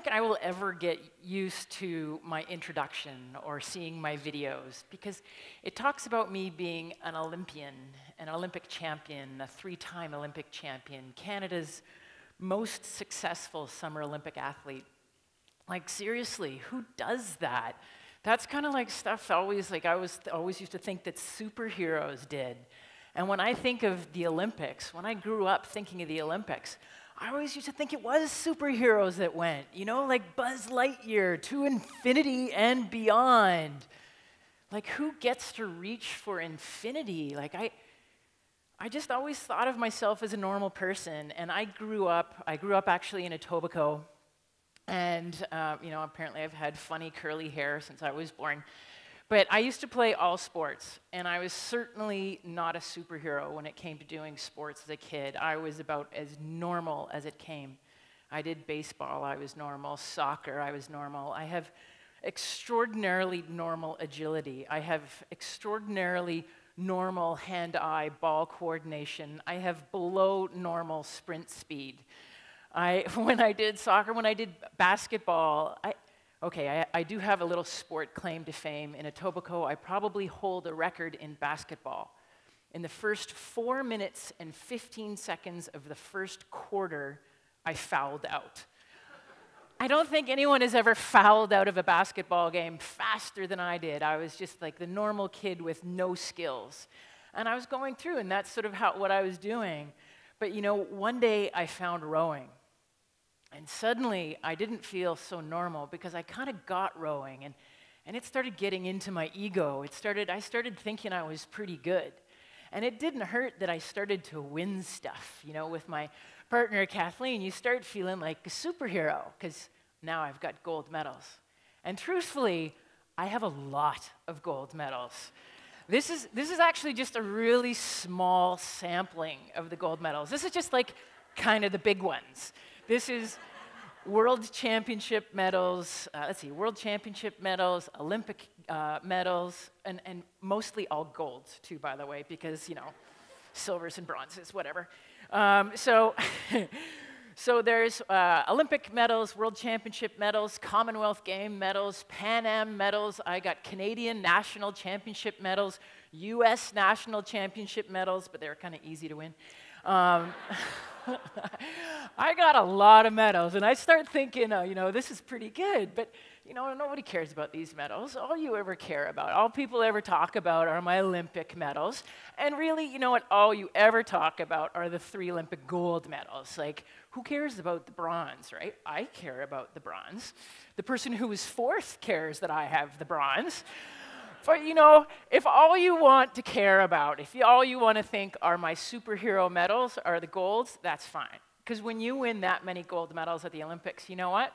think I will ever get used to my introduction or seeing my videos because it talks about me being an Olympian, an Olympic champion, a three time Olympic champion, Canada's most successful Summer Olympic athlete. Like, seriously, who does that? That's kind of like stuff always, like, I was always used to think that superheroes did. And when I think of the Olympics, when I grew up thinking of the Olympics, I always used to think it was superheroes that went, you know, like Buzz Lightyear to infinity and beyond. Like, who gets to reach for infinity? Like, I, I just always thought of myself as a normal person, and I grew up, I grew up actually in Etobicoke, and, uh, you know, apparently I've had funny curly hair since I was born. But I used to play all sports, and I was certainly not a superhero when it came to doing sports as a kid. I was about as normal as it came. I did baseball, I was normal. Soccer, I was normal. I have extraordinarily normal agility. I have extraordinarily normal hand eye ball coordination. I have below normal sprint speed. I, when I did soccer, when I did basketball, I, okay, I, I, do have a little sport claim to fame. In Etobicoke, I probably hold a record in basketball. In the first four minutes and 15 seconds of the first quarter, I fouled out. I don't think anyone has ever fouled out of a basketball game faster than I did. I was just like the normal kid with no skills. And I was going through, and that's sort of how, what I was doing. But you know, one day I found rowing. And suddenly I didn't feel so normal because I kind of got rowing and, and it started getting into my ego. It started, I started thinking I was pretty good. And it didn't hurt that I started to win stuff. You know, with my partner Kathleen, you start feeling like a superhero because now I've got gold medals. And truthfully, I have a lot of gold medals. This is, this is actually just a really small sampling of the gold medals. This is just like kind of the big ones. This is world championship medals, uh, let's see, world championship medals, Olympic uh, medals, and, and mostly all golds, too, by the way, because, you know, silvers and bronzes, whatever. Um, so, so there's uh, Olympic medals, world championship medals, Commonwealth Game medals, Pan Am medals. I got Canadian national championship medals, U.S. national championship medals, but they're kind of easy to win. Um, I got a lot of medals, and I start thinking, uh, you know, this is pretty good, but you know, nobody cares about these medals. All you ever care about, all people ever talk about are my Olympic medals. And really, you know what? All you ever talk about are the three Olympic gold medals. Like, who cares about the bronze, right? I care about the bronze. The person who was fourth cares that I have the bronze. But you know, if all you want to care about, if all you want to think are my superhero medals are the golds, that's fine. Because when you win that many gold medals at the Olympics, you know what?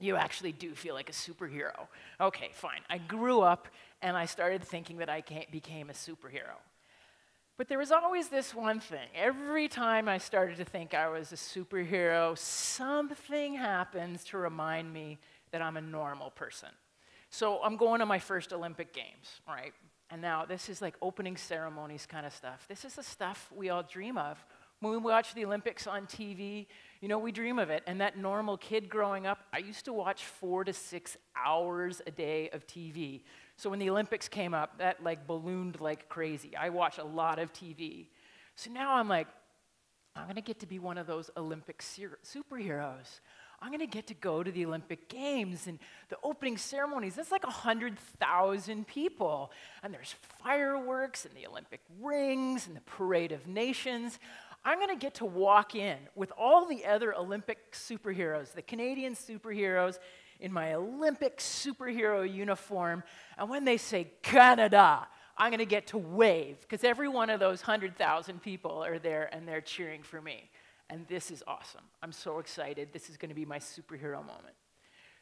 You actually do feel like a superhero. Okay, fine. I grew up and I started thinking that I became a superhero. But there was always this one thing. Every time I started to think I was a superhero, something happens to remind me that I'm a normal person. So I'm going to my first Olympic Games, right? And now this is like opening ceremonies kind of stuff. This is the stuff we all dream of. When we watch the Olympics on TV, you know, we dream of it. And that normal kid growing up, I used to watch four to six hours a day of TV. So when the Olympics came up, that like ballooned like crazy. I watch a lot of TV. So now I'm like, I'm gonna get to be one of those Olympic superheroes. I'm going to get to go to the Olympic Games and the opening ceremonies. That's like 100,000 people. And there's fireworks and the Olympic rings and the parade of nations. I'm going to get to walk in with all the other Olympic superheroes, the Canadian superheroes, in my Olympic superhero uniform. And when they say Canada, I'm going to get to wave because every one of those 100,000 people are there and they're cheering for me. And this is awesome. I'm so excited. This is going to be my superhero moment.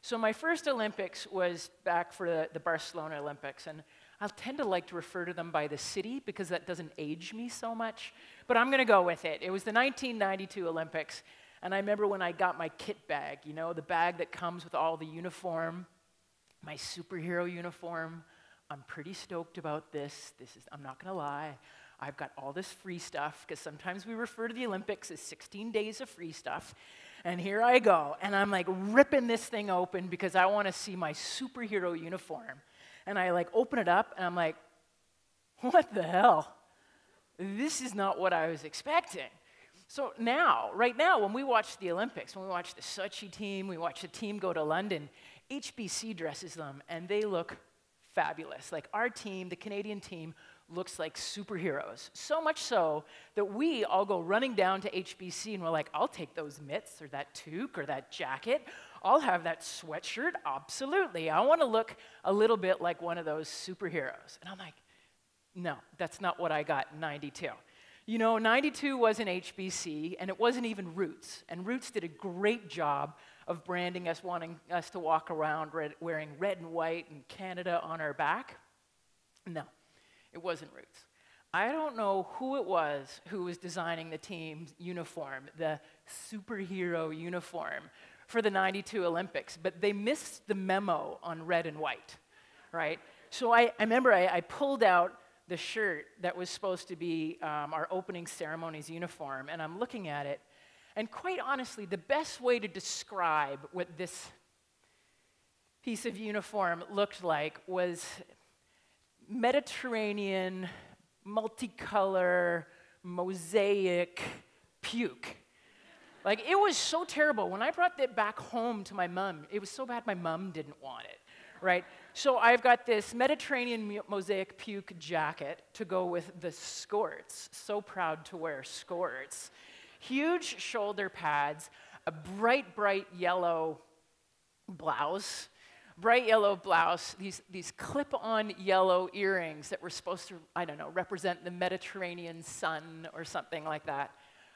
So, my first Olympics was back for the, the Barcelona Olympics. And I tend to like to refer to them by the city because that doesn't age me so much. But I'm going to go with it. It was the 1992 Olympics. And I remember when I got my kit bag, you know, the bag that comes with all the uniform, my superhero uniform. I'm pretty stoked about this. This is, I'm not going to lie. I've got all this free stuff, because sometimes we refer to the Olympics as 16 days of free stuff. And here I go. And I'm like ripping this thing open because I want to see my superhero uniform. And I like open it up and I'm like, what the hell? This is not what I was expecting. So now, right now, when we watch the Olympics, when we watch the Sochi team, we watch the team go to London, HBC dresses them and they look fabulous. Like our team, the Canadian team, looks like superheroes. So much so that we all go running down to HBC and we're like, I'll take those mitts or that toque or that jacket. I'll have that sweatshirt. Absolutely. I want to look a little bit like one of those superheroes. And I'm like, no, that's not what I got in 92. You know, 92 was an HBC, and it wasn't even Roots. And Roots did a great job of branding us, wanting us to walk around red, wearing red and white and Canada on our back. No, it wasn't Roots. I don't know who it was who was designing the team's uniform, the superhero uniform for the 92 Olympics, but they missed the memo on red and white, right? So I, I remember I, I, pulled out the shirt that was supposed to be um, our opening ceremony's uniform, and I'm looking at it, and quite honestly, the best way to describe what this piece of uniform looked like was Mediterranean, multicolor, mosaic puke. Like, it was so terrible. When I brought that back home to my mom, it was so bad my mom didn't want it, right? So I've got this Mediterranean mosaic puke jacket to go with the skirts. So proud to wear skirts. Huge shoulder pads, a bright, bright yellow blouse, bright yellow blouse, these, these clip on yellow earrings that were supposed to, I don't know, represent the Mediterranean sun or something like that.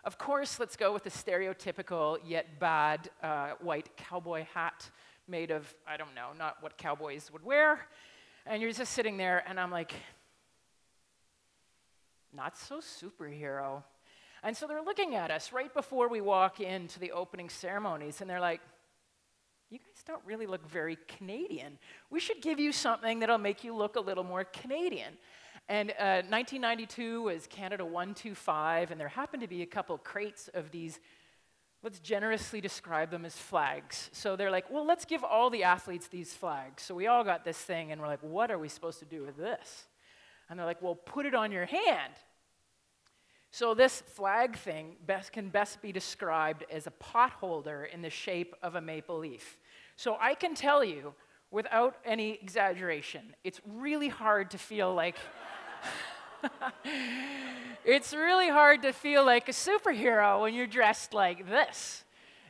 Of course, let's go with the stereotypical yet bad uh, white cowboy hat made of, I don't know, not what cowboys would wear. And you're just sitting there, and I'm like, not so superhero. And so they're looking at us right before we walk into the opening ceremonies, and they're like, you guys don't really look very Canadian. We should give you something that'll make you look a little more Canadian. And uh, 1992 was Canada 125, and there happened to be a couple crates of these, let's generously describe them as flags. So they're like, well, let's give all the athletes these flags. So we all got this thing, and we're like, what are we supposed to do with this? And they're like, well, put it on your hand. So, this flag thing best, can best be described as a pot holder in the shape of a maple leaf. So, I can tell you, without any exaggeration, it's really hard to feel like. it's really hard to feel like a superhero when you're dressed like this.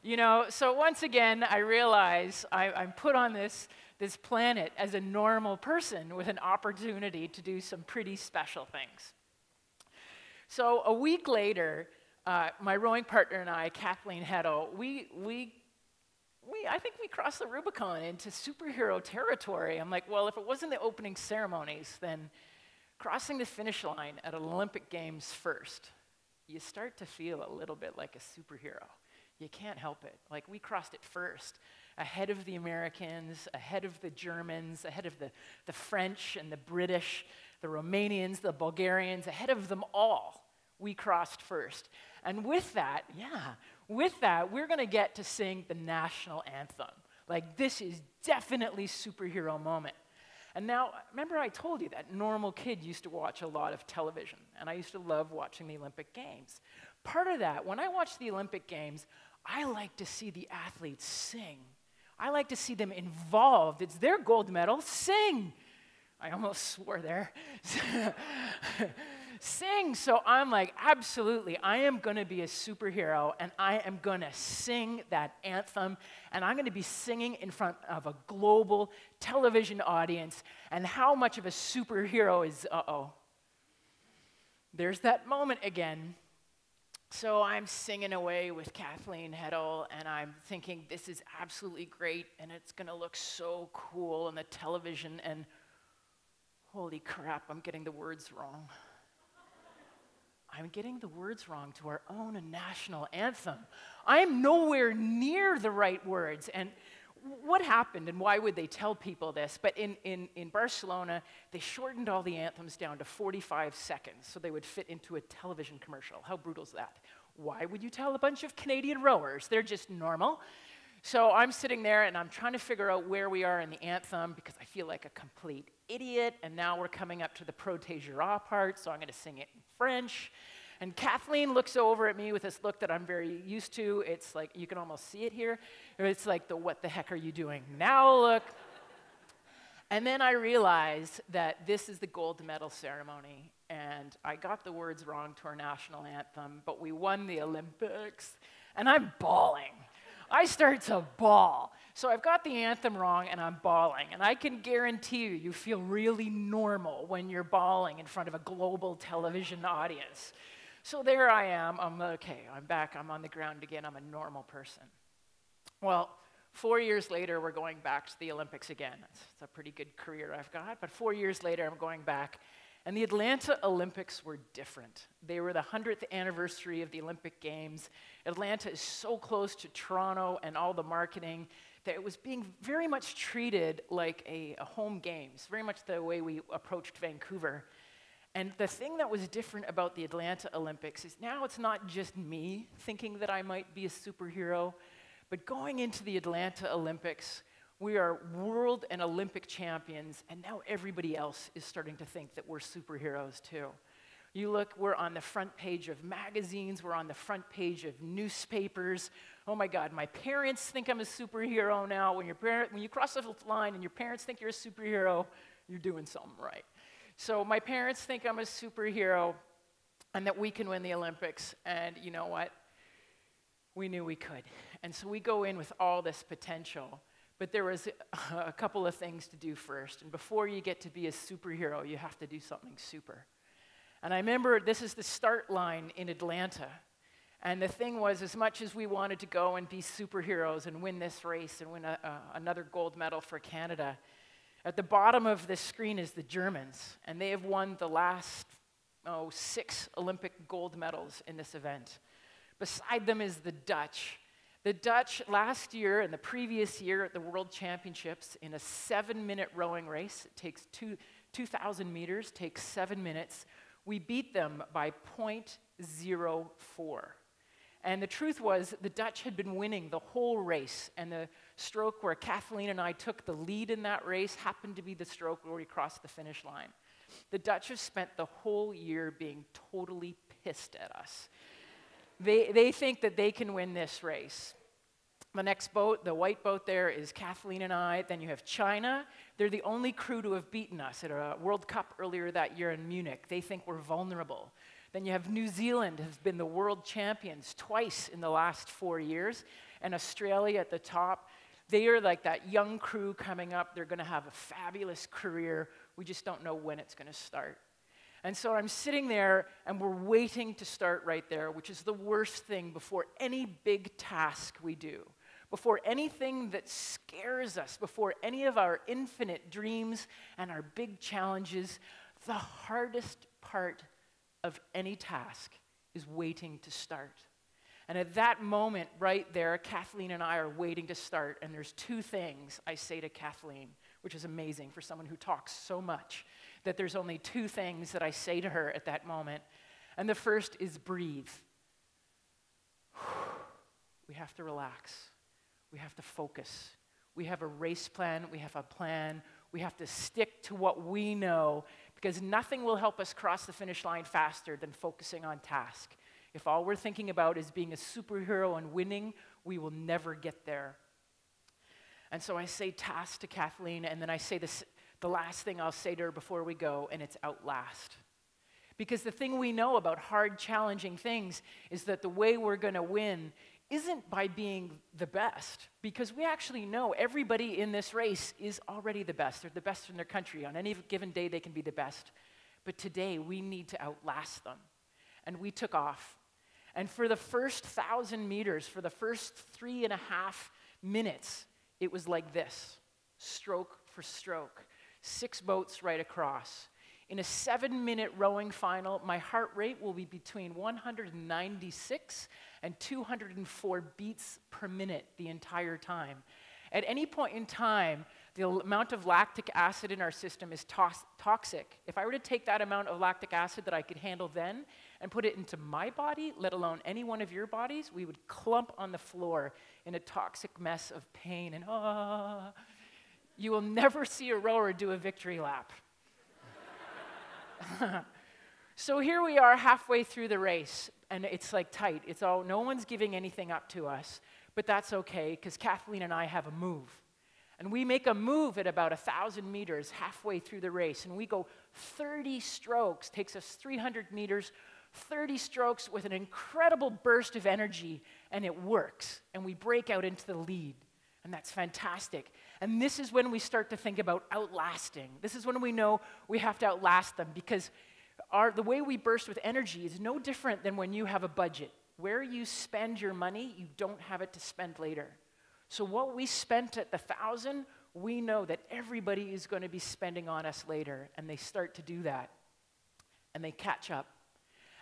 You know, so once again, I realize I, I'm put on this, this planet as a normal person with an opportunity to do some pretty special things. So a week later, uh, my rowing partner and I, Kathleen Heddle, we, we, we, I think we crossed the Rubicon into superhero territory. I'm like, well, if it wasn't the opening ceremonies, then crossing the finish line at Olympic Games first, you start to feel a little bit like a superhero. You can't help it. Like, we crossed it first, ahead of the Americans, ahead of the Germans, ahead of the, the French and the British the Romanians, the Bulgarians, ahead of them all, we crossed first. And with that, yeah, with that, we're going to get to sing the national anthem. Like, this is definitely superhero moment. And now, remember I told you that normal kid used to watch a lot of television, and I used to love watching the Olympic Games. Part of that, when I watch the Olympic Games, I like to see the athletes sing. I like to see them involved. It's their gold medal, sing. I almost swore there. sing. So I'm like, absolutely, I am going to be a superhero and I am going to sing that anthem and I'm going to be singing in front of a global television audience. And how much of a superhero is, uh oh. There's that moment again. So I'm singing away with Kathleen Heddle, and I'm thinking, this is absolutely great, and it's going to look so cool on the television. And Holy crap, I'm getting the words wrong. I'm getting the words wrong to our own national anthem. I am nowhere near the right words. And what happened and why would they tell people this? But in, in, in Barcelona, they shortened all the anthems down to 45 seconds so they would fit into a television commercial. How brutal is that? Why would you tell a bunch of Canadian rowers? They're just normal. So I'm sitting there and I'm trying to figure out where we are in the anthem because I feel like a complete idiot. And now we're coming up to the Protégera part, so I'm going to sing it in French. And Kathleen looks over at me with this look that I'm very used to. It's like, you can almost see it here. It's like the what the heck are you doing now look. and then I realized that this is the gold medal ceremony. And I got the words wrong to our national anthem, but we won the Olympics. And I'm bawling. I start to bawl. So I've got the anthem wrong and I'm bawling. And I can guarantee you, you feel really normal when you're bawling in front of a global television audience. So there I am. I'm okay. I'm back. I'm on the ground again. I'm a normal person. Well, four years later, we're going back to the Olympics again. It's, a pretty good career I've got. But four years later, I'm going back and the Atlanta Olympics were different. They were the 100th anniversary of the Olympic Games. Atlanta is so close to Toronto and all the marketing that it was being very much treated like a, a home games, very much the way we approached Vancouver. And the thing that was different about the Atlanta Olympics is now it's not just me thinking that I might be a superhero, but going into the Atlanta Olympics, we are world and Olympic champions, and now everybody else is starting to think that we're superheroes too. You look, we're on the front page of magazines, we're on the front page of newspapers. Oh my God, my parents think I'm a superhero now. When, your when you cross the line and your parents think you're a superhero, you're doing something right. So my parents think I'm a superhero and that we can win the Olympics. And you know what? We knew we could. And so we go in with all this potential. But there was a couple of things to do first. And before you get to be a superhero, you have to do something super. And I remember this is the start line in Atlanta. And the thing was, as much as we wanted to go and be superheroes and win this race and win a, another gold medal for Canada, at the bottom of the screen is the Germans. And they have won the last oh, six Olympic gold medals in this event. Beside them is the Dutch. The Dutch last year and the previous year at the World Championships in a seven minute rowing race, it takes two, 2,000 meters, takes seven minutes. We beat them by 0.04. And the truth was, the Dutch had been winning the whole race, and the stroke where Kathleen and I took the lead in that race happened to be the stroke where we crossed the finish line. The Dutch have spent the whole year being totally pissed at us. They, they think that they can win this race. The next boat, the white boat there, is Kathleen and I. Then you have China. They're the only crew to have beaten us at a World Cup earlier that year in Munich. They think we're vulnerable. Then you have New Zealand has been the world champions twice in the last four years, and Australia at the top. They are like that young crew coming up. They're going to have a fabulous career. We just don't know when it's going to start. And so I'm sitting there and we're waiting to start right there, which is the worst thing before any big task we do, before anything that scares us, before any of our infinite dreams and our big challenges. The hardest part of any task is waiting to start. And at that moment, right there, Kathleen and I are waiting to start. And there's two things I say to Kathleen, which is amazing for someone who talks so much that there's only two things that I say to her at that moment. And the first is breathe. We have to relax. We have to focus. We have a race plan. We have a plan. We have to stick to what we know because nothing will help us cross the finish line faster than focusing on task. If all we're thinking about is being a superhero and winning, we will never get there. And so I say task to Kathleen, and then I say this, the last thing I'll say to her before we go, and it's outlast. Because the thing we know about hard, challenging things is that the way we're going to win isn't by being the best, because we actually know everybody in this race is already the best. They're the best in their country. On any given day, they can be the best. But today, we need to outlast them. And we took off. And for the first thousand meters, for the first three and a half minutes, it was like this stroke for stroke six boats right across. In a seven minute rowing final, my heart rate will be between 196 and 204 beats per minute the entire time. At any point in time, the amount of lactic acid in our system is toxic. If I were to take that amount of lactic acid that I could handle then and put it into my body, let alone any one of your bodies, we would clump on the floor in a toxic mess of pain and ah. You will never see a rower do a victory lap. so here we are halfway through the race, and it's like tight. It's all, no one's giving anything up to us, but that's okay because Kathleen and I have a move. And we make a move at about 1,000 meters halfway through the race, and we go 30 strokes, takes us 300 meters, 30 strokes with an incredible burst of energy, and it works. And we break out into the lead, and that's fantastic. And this is when we start to think about outlasting. This is when we know we have to outlast them because our, the way we burst with energy is no different than when you have a budget. Where you spend your money, you don't have it to spend later. So, what we spent at the thousand, we know that everybody is going to be spending on us later, and they start to do that. And they catch up.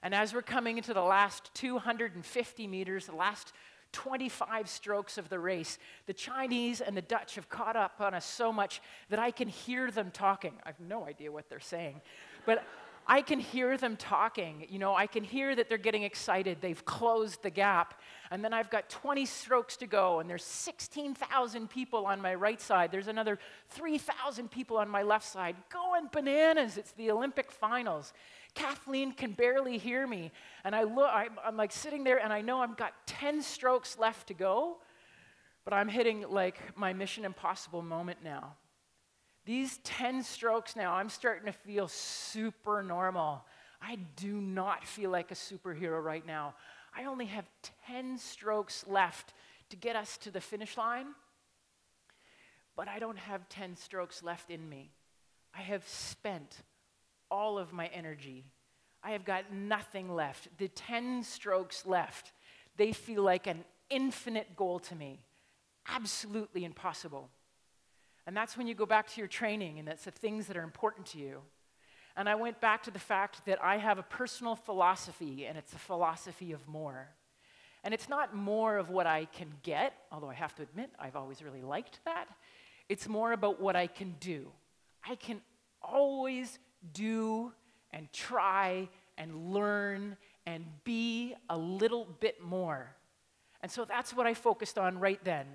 And as we're coming into the last 250 meters, the last 25 strokes of the race, the Chinese and the Dutch have caught up on us so much that I can hear them talking. I have no idea what they're saying, but I can hear them talking. You know, I can hear that they're getting excited. They've closed the gap. And then I've got 20 strokes to go, and there's 16,000 people on my right side. There's another 3,000 people on my left side going bananas. It's the Olympic finals. Kathleen can barely hear me. And I look, I'm, I'm like sitting there, and I know I've got 10 strokes left to go, but I'm hitting like my Mission Impossible moment now. These 10 strokes now, I'm starting to feel super normal. I do not feel like a superhero right now. I only have 10 strokes left to get us to the finish line, but I don't have 10 strokes left in me. I have spent all of my energy. I have got nothing left. The 10 strokes left, they feel like an infinite goal to me. Absolutely impossible. And that's when you go back to your training, and that's the things that are important to you. And I went back to the fact that I have a personal philosophy, and it's a philosophy of more. And it's not more of what I can get, although I have to admit I've always really liked that. It's more about what I can do. I can always do and try and learn and be a little bit more. And so that's what I focused on right then.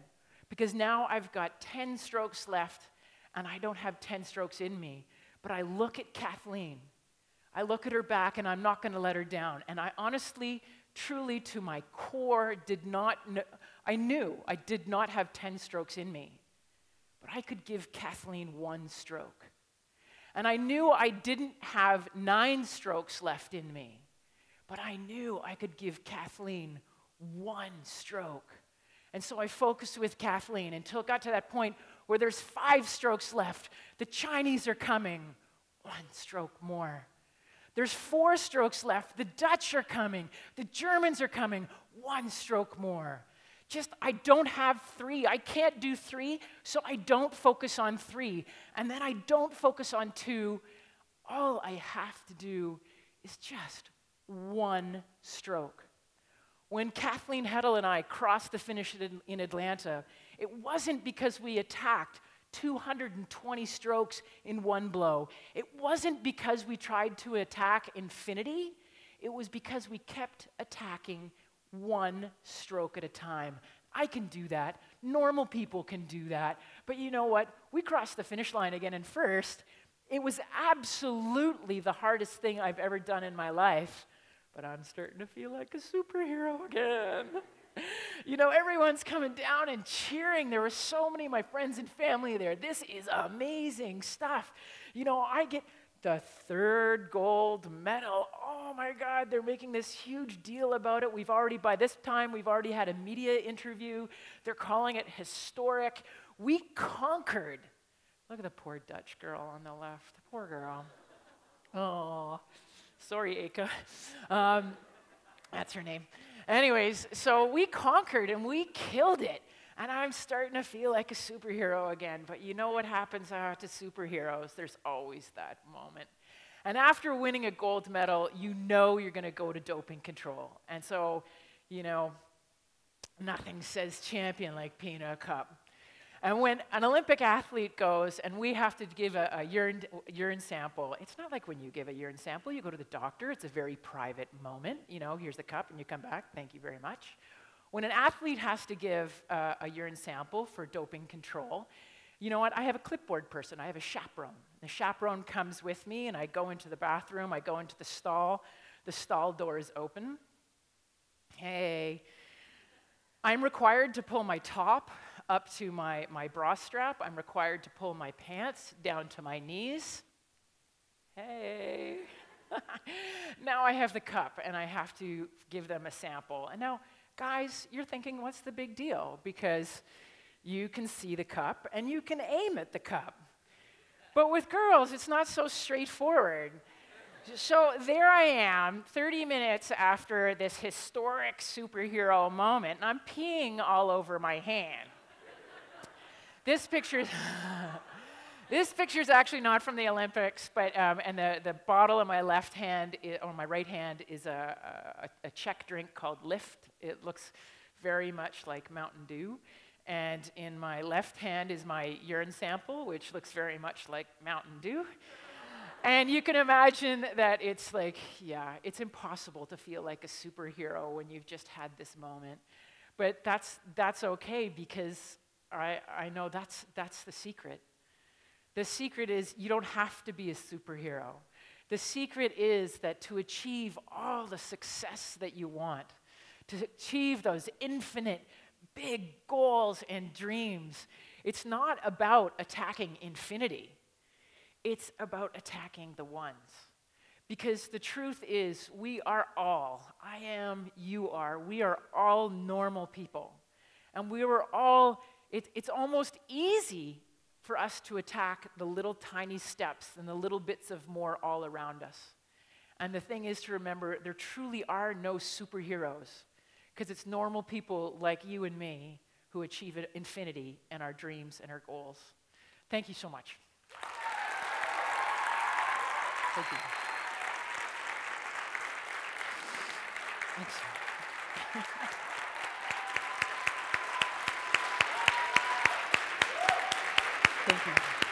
Because now I've got 10 strokes left and I don't have 10 strokes in me. But I look at Kathleen. I look at her back and I'm not going to let her down. And I honestly, truly, to my core, did not know, I knew I did not have 10 strokes in me. But I could give Kathleen one stroke. And I knew I didn't have nine strokes left in me. But I knew I could give Kathleen one stroke. And so I focused with Kathleen until it got to that point where there's five strokes left. The Chinese are coming, one stroke more. There's four strokes left. The Dutch are coming. The Germans are coming, one stroke more. Just, I don't have three. I can't do three, so I don't focus on three. And then I don't focus on two. All I have to do is just one stroke. When Kathleen Heddle and I crossed the finish in Atlanta, it wasn't because we attacked 220 strokes in one blow. It wasn't because we tried to attack infinity. It was because we kept attacking one stroke at a time. I can do that. Normal people can do that. But you know what? We crossed the finish line again, and first, it was absolutely the hardest thing I've ever done in my life but I'm starting to feel like a superhero again. you know, everyone's coming down and cheering. There were so many of my friends and family there. This is amazing stuff. You know, I get the third gold medal. Oh my God, they're making this huge deal about it. We've already, by this time, we've already had a media interview. They're calling it historic. We conquered. Look at the poor Dutch girl on the left. The Poor girl. Oh. Sorry, Aka. Um, that's her name. Anyways, so we conquered and we killed it. And I'm starting to feel like a superhero again. But you know what happens uh, to superheroes? There's always that moment. And after winning a gold medal, you know you're going to go to doping control. And so, you know, nothing says champion like peanut cup. And when an Olympic athlete goes and we have to give a, a urine, urine sample, it's not like when you give a urine sample, you go to the doctor, it's a very private moment. You know, here's the cup, and you come back, thank you very much. When an athlete has to give uh, a urine sample for doping control, you know what? I have a clipboard person, I have a chaperone. The chaperone comes with me, and I go into the bathroom, I go into the stall, the stall door is open. Hey, I'm required to pull my top up to my, my bra strap. I'm required to pull my pants down to my knees. Hey. now I have the cup and I have to give them a sample. And now, guys, you're thinking, what's the big deal? Because you can see the cup and you can aim at the cup. But with girls, it's not so straightforward. So there I am, 30 minutes after this historic superhero moment, and I'm peeing all over my hand. this picture. This picture is actually not from the Olympics, but um, and the, the bottle in my left hand is, or my right hand is a, a, a Czech drink called Lift. It looks very much like Mountain Dew. And in my left hand is my urine sample, which looks very much like Mountain Dew. and you can imagine that it's like, yeah, it's impossible to feel like a superhero when you've just had this moment. But that's, that's okay because I, I know that's, that's the secret. The secret is you don't have to be a superhero. The secret is that to achieve all the success that you want, to achieve those infinite big goals and dreams, it's not about attacking infinity. It's about attacking the ones. Because the truth is, we are all, I am, you are, we are all normal people. And we were all, it, it's almost easy for us to attack the little tiny steps and the little bits of more all around us. And the thing is to remember there truly are no superheroes because it's normal people like you and me who achieve infinity and our dreams and our goals. Thank you so much. Thank you. Thanks. Thank you.